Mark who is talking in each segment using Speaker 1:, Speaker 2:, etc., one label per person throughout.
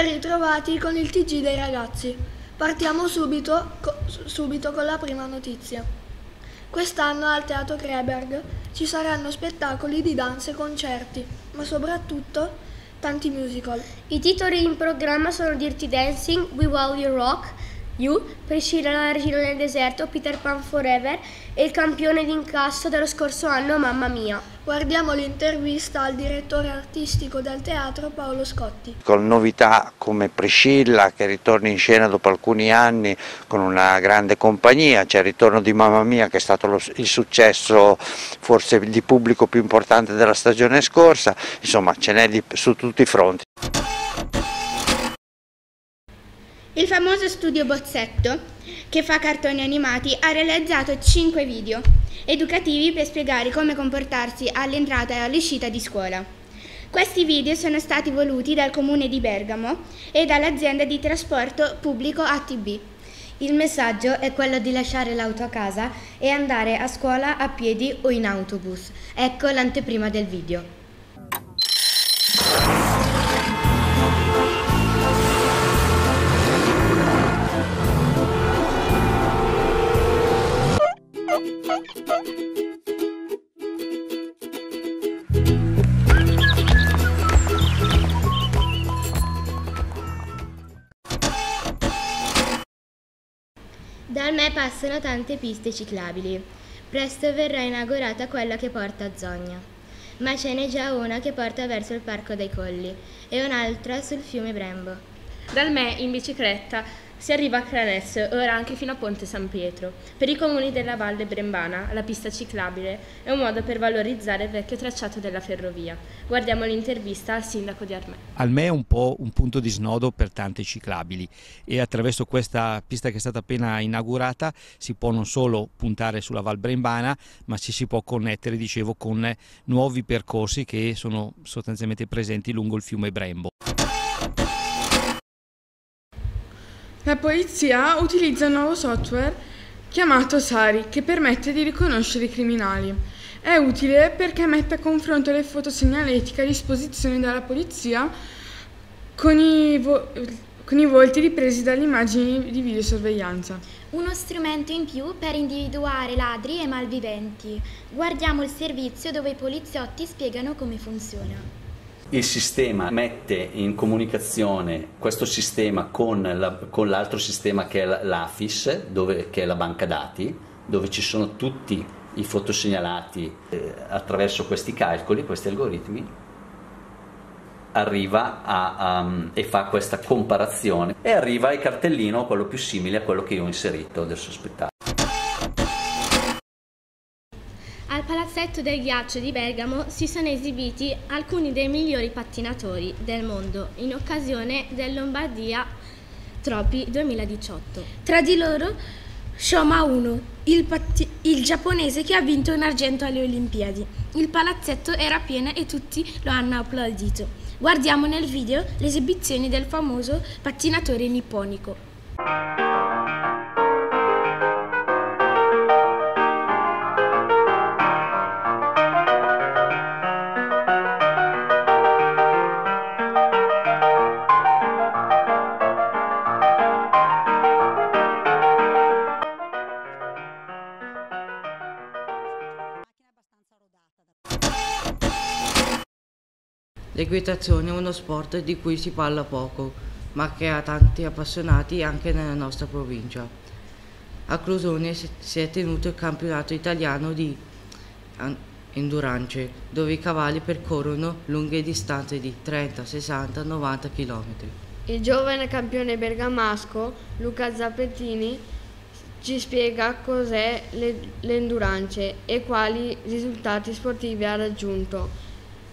Speaker 1: Ben ritrovati con il TG dei ragazzi. Partiamo subito, co- subito con la prima notizia. Quest'anno al Teatro Kreberg ci saranno spettacoli di danze e concerti, ma soprattutto tanti musical.
Speaker 2: I titoli in programma sono Dirty Dancing, We Will You Rock, You, Priscilla la regina nel deserto, Peter Pan Forever e il campione d'incasso dello scorso anno Mamma Mia.
Speaker 1: Guardiamo l'intervista al direttore artistico del teatro Paolo Scotti.
Speaker 3: Con novità come Priscilla che ritorna in scena dopo alcuni anni con una grande compagnia, c'è il ritorno di Mamma Mia che è stato lo, il successo forse di pubblico più importante della stagione scorsa, insomma ce n'è di, su tutti i fronti.
Speaker 4: Il famoso studio Bozzetto, che fa cartoni animati, ha realizzato 5 video educativi per spiegare come comportarsi all'entrata e all'uscita di scuola. Questi video sono stati voluti dal comune di Bergamo e dall'azienda di trasporto pubblico ATB.
Speaker 5: Il messaggio è quello di lasciare l'auto a casa e andare a scuola a piedi o in autobus. Ecco l'anteprima del video.
Speaker 2: Passano tante piste ciclabili. Presto verrà inaugurata quella che porta a Zogna. Ma ce n'è già una che porta verso il Parco dei Colli e un'altra sul fiume Brembo.
Speaker 6: Dal me in bicicletta si arriva a Cranes e ora anche fino a Ponte San Pietro. Per i comuni della Valle Brembana la pista ciclabile è un modo per valorizzare il vecchio tracciato della ferrovia. Guardiamo l'intervista al sindaco di Armè.
Speaker 7: Almè è un po' un punto di snodo per tante ciclabili e attraverso questa pista che è stata appena inaugurata si può non solo puntare sulla Val Brembana ma ci si può connettere, dicevo, con nuovi percorsi che sono sostanzialmente presenti lungo il fiume Brembo.
Speaker 8: La polizia utilizza un nuovo software chiamato SARI che permette di riconoscere i criminali. È utile perché mette a confronto le foto segnaletiche a disposizione della polizia con i, vo- con i volti ripresi dalle immagini di videosorveglianza.
Speaker 9: Uno strumento in più per individuare ladri e malviventi. Guardiamo il servizio dove i poliziotti spiegano come funziona.
Speaker 10: Il sistema mette in comunicazione questo sistema con, la, con l'altro sistema che è l'AFIS, dove, che è la banca dati, dove ci sono tutti i fotosegnalati eh, attraverso questi calcoli, questi algoritmi, arriva a, a, e fa questa comparazione e arriva al cartellino, quello più simile a quello che io ho inserito del sospettato.
Speaker 2: Palazzetto del Ghiaccio di Bergamo si sono esibiti alcuni dei migliori pattinatori del mondo in occasione del Lombardia Trophy 2018.
Speaker 11: Tra di loro Shoma Uno, il, patti- il giapponese che ha vinto un argento alle Olimpiadi. Il palazzetto era pieno e tutti lo hanno applaudito. Guardiamo nel video le esibizioni del famoso pattinatore nipponico.
Speaker 12: L'equitazione è uno sport di cui si parla poco, ma che ha tanti appassionati anche nella nostra provincia. A Crotone si è tenuto il campionato italiano di endurance, dove i cavalli percorrono lunghe distanze di 30, 60, 90 km.
Speaker 13: Il giovane campione bergamasco Luca Zappettini ci spiega cos'è l'endurance e quali risultati sportivi ha raggiunto.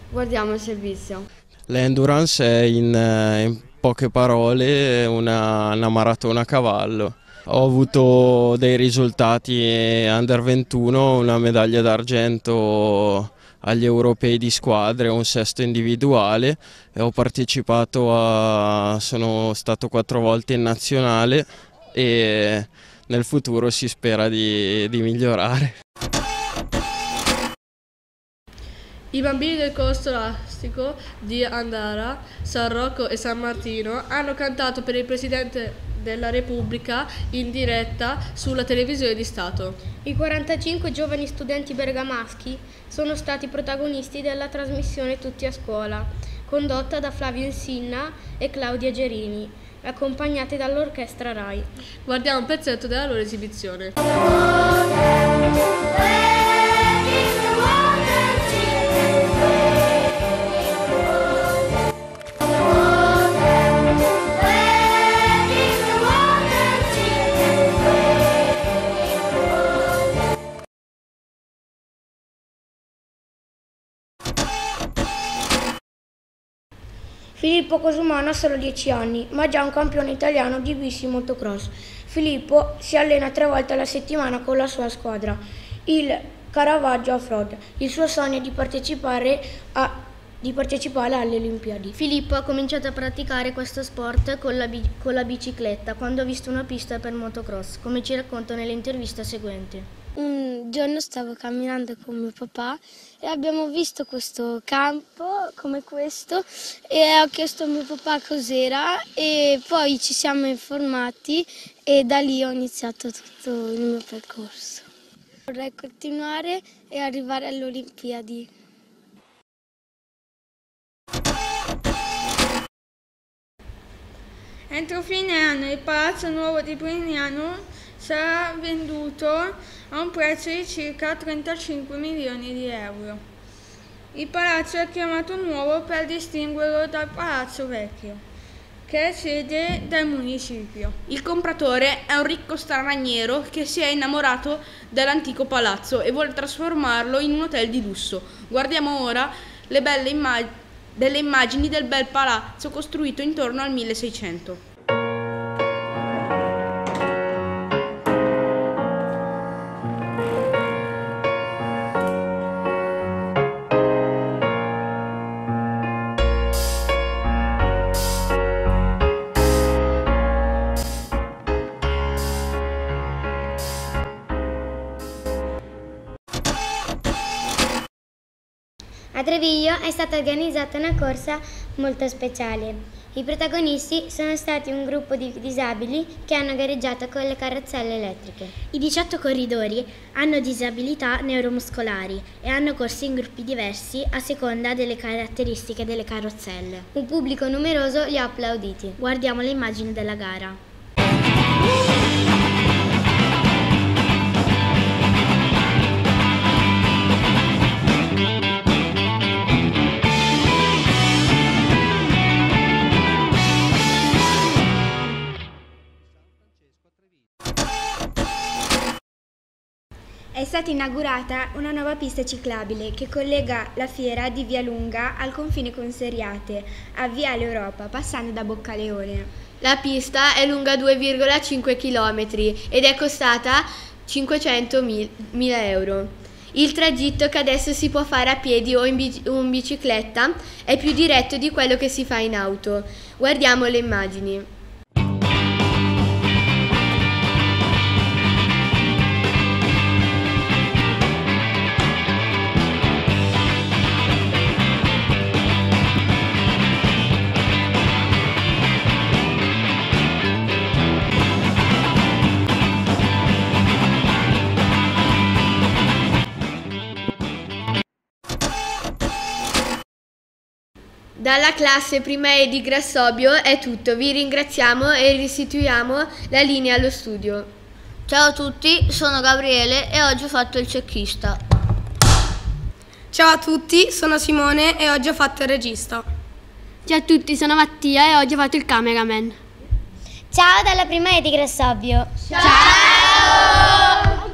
Speaker 13: Guardiamo il servizio.
Speaker 14: L'endurance è in, in poche parole una, una, maratona a cavallo. Ho avuto dei risultati under 21, una medaglia d'argento agli europei di squadre, un sesto individuale ho partecipato a, sono stato quattro volte in nazionale e nel futuro si spera di, di migliorare.
Speaker 15: I bambini del corso scolastico di Andara, San Rocco e San Martino hanno cantato per il Presidente della Repubblica in diretta sulla televisione di Stato.
Speaker 2: I 45 giovani studenti bergamaschi sono stati protagonisti della trasmissione Tutti a scuola, condotta da Flavio Insinna e Claudia Gerini, accompagnati dall'orchestra RAI.
Speaker 15: Guardiamo un pezzetto della loro esibizione.
Speaker 16: Filippo Cosumano ha solo 10 anni, ma già un campione italiano di bici motocross. Filippo si allena tre volte alla settimana con la sua squadra, il Caravaggio Off-Road. Il suo sogno è di partecipare, a, di partecipare alle Olimpiadi.
Speaker 17: Filippo ha cominciato a praticare questo sport con la, con la bicicletta quando ha visto una pista per motocross, come ci racconta nell'intervista seguente.
Speaker 18: Un giorno stavo camminando con mio papà e abbiamo visto questo campo come questo e ho chiesto a mio papà cos'era e poi ci siamo informati e da lì ho iniziato tutto il mio percorso. Vorrei continuare e arrivare alle Olimpiadi.
Speaker 19: Entro fine anno il Palazzo Nuovo di Brignano sarà venduto a un prezzo di circa 35 milioni di euro. Il palazzo è chiamato nuovo per distinguerlo dal Palazzo Vecchio, che è sede del municipio.
Speaker 20: Il compratore è un ricco straniero che si è innamorato dell'antico palazzo e vuole trasformarlo in un hotel di lusso. Guardiamo ora le belle immagini delle immagini del bel palazzo costruito intorno al 1600.
Speaker 21: A Treviglio è stata organizzata una corsa molto speciale. I protagonisti sono stati un gruppo di disabili che hanno gareggiato con le carrozzelle elettriche.
Speaker 17: I 18 corridori hanno disabilità neuromuscolari e hanno corso in gruppi diversi a seconda delle caratteristiche delle carrozzelle.
Speaker 21: Un pubblico numeroso li ha applauditi.
Speaker 17: Guardiamo le immagini della gara.
Speaker 12: È stata inaugurata una nuova pista ciclabile che collega la fiera di Via Lunga al confine con Seriate, a Viale Europa, passando da Boccaleone.
Speaker 13: La pista è lunga 2,5 km ed è costata 500.000 euro. Il tragitto che adesso si può fare a piedi o in, o in bicicletta è più diretto di quello che si fa in auto. Guardiamo le immagini. Dalla classe prima E di Grassobio è tutto, vi ringraziamo e restituiamo la linea allo studio.
Speaker 22: Ciao a tutti, sono Gabriele e oggi ho fatto il cecchista.
Speaker 5: Ciao a tutti, sono Simone e oggi ho fatto il regista.
Speaker 23: Ciao a tutti, sono Mattia e oggi ho fatto il cameraman.
Speaker 21: Ciao dalla prima E di Grassobio.
Speaker 5: Ciao!